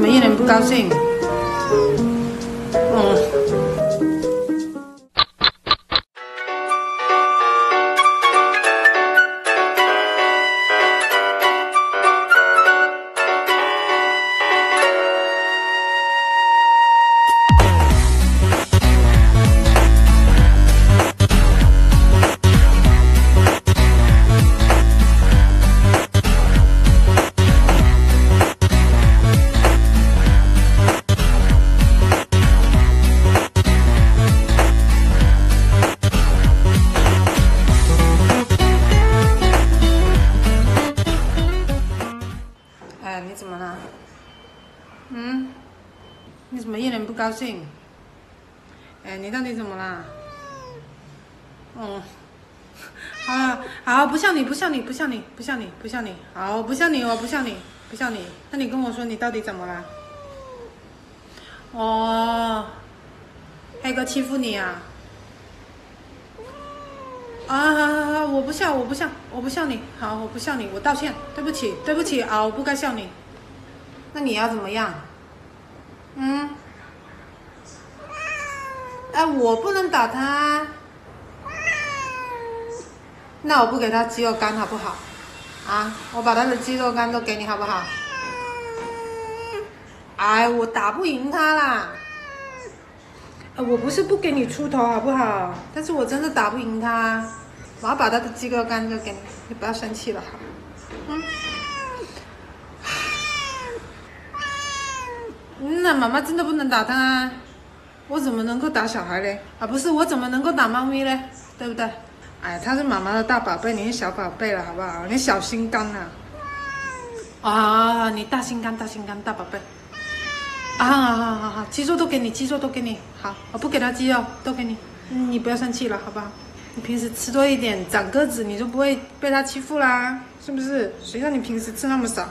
怎么一脸不高兴？你怎么了？嗯？你怎么一脸不高兴？哎，你到底怎么了？嗯，好，好，不像你，不像你，不像你，不像你，不像你，好，不像你，我不像你，不像你。那你跟我说，你到底怎么了？哦，黑哥欺负你啊？啊，好好好我不笑，我不笑，我不笑你。好，我不笑你，我道歉，对不起，对不起啊，我不该笑你。那你要怎么样？嗯？哎，我不能打他。那我不给他鸡肉干好不好？啊，我把他的鸡肉干都给你好不好？哎，我打不赢他啦。我不是不给你出头好不好？但是我真的打不赢他。我要把他的鸡肉干都给你，你不要生气了哈。嗯。那妈妈真的不能打他啊！我怎么能够打小孩嘞？啊，不是，我怎么能够打猫咪嘞？对不对？哎，他是妈妈的大宝贝，你是小宝贝了，好不好？你小心肝呐！啊，你大心肝，大心肝，大宝贝。啊，好好好，好鸡肉都给你，鸡肉都给你，好，我不给他鸡肉，都给你，你不要生气了，好不好？你平时吃多一点，长个子你就不会被他欺负啦，是不是？谁让你平时吃那么少？